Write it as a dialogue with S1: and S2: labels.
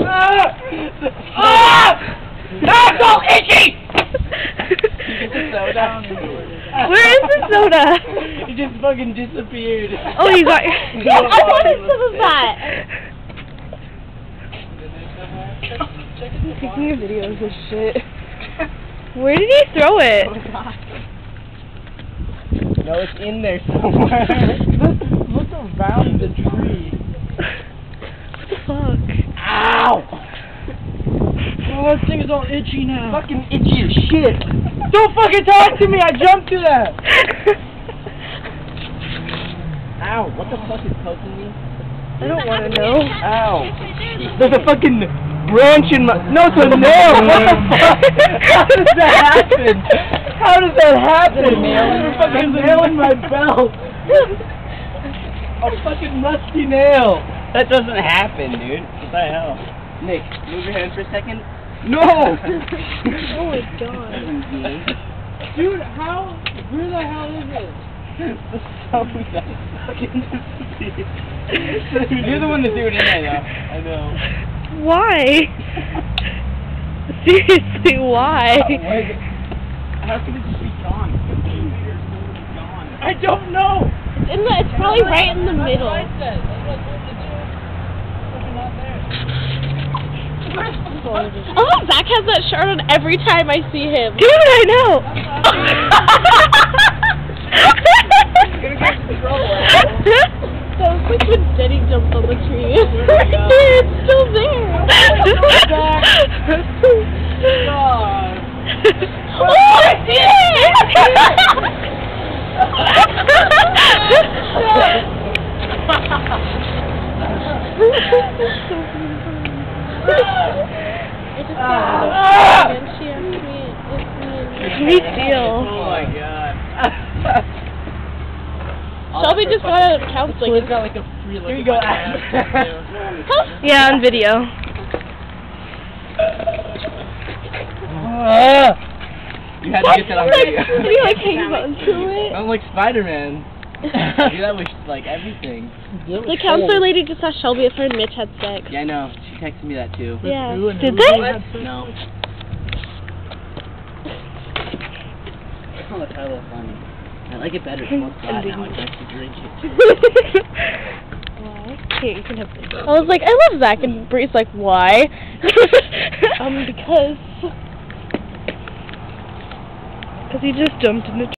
S1: Ah! Ah! That's all itchy!
S2: Where is the soda?
S1: He just fucking disappeared.
S2: Oh, you got. Yeah, I wanted some of that. Taking your videos of shit. Where did he throw it?
S1: No, it's in there somewhere. Look around the tree.
S2: The fuck?
S1: Ow! Oh, this thing is all itchy now. Fucking itchy as shit. Don't fucking talk to me. I jumped to that. Ow! What the fuck is poking me?
S2: I don't want to know.
S1: Ow! There's a fucking branch in my. No, it's a nail. What the fuck? How does that happen? How does that happen?
S3: Is it a nail in
S1: There's a fucking nail in my belt. a fucking rusty nail.
S3: That doesn't happen, dude. What the hell?
S1: Nick,
S3: Move your hand for a second.
S1: No.
S2: Oh my god.
S1: Dude, how? Where the hell is it?
S3: so that fucking You're the one that threw it in there. I know.
S2: Why? Seriously, why?
S3: How could it just be gone? Gone.
S1: I don't know.
S2: It's, in the, it's probably right in the middle. Oh, Zac has that shirt on every time I see him. Dude, I know. that was like when Denny jumped on the tree. it's still there. oh, I see
S1: Ah!
S2: Me feel.
S3: Oh my god.
S2: Shelby just got out of counseling.
S1: He's got like a free
S3: Here you go, Adam.
S2: Yeah, on video.
S1: Ah!
S3: You had to get that on video.
S2: Did he like hang onto it?
S3: I'm like Spider-Man. Do that with like everything.
S2: The counselor lady just asked Shelby if her and Mitch had sex.
S3: Yeah, I know. She texted me that too.
S2: Yeah. Did they?
S3: No. Funny. I like it better. It's more flat now. I can actually drink it.
S2: Why? Here, you can have this. I was like, I love Zac, and Bree's like, why? um, because. Because he just jumped in the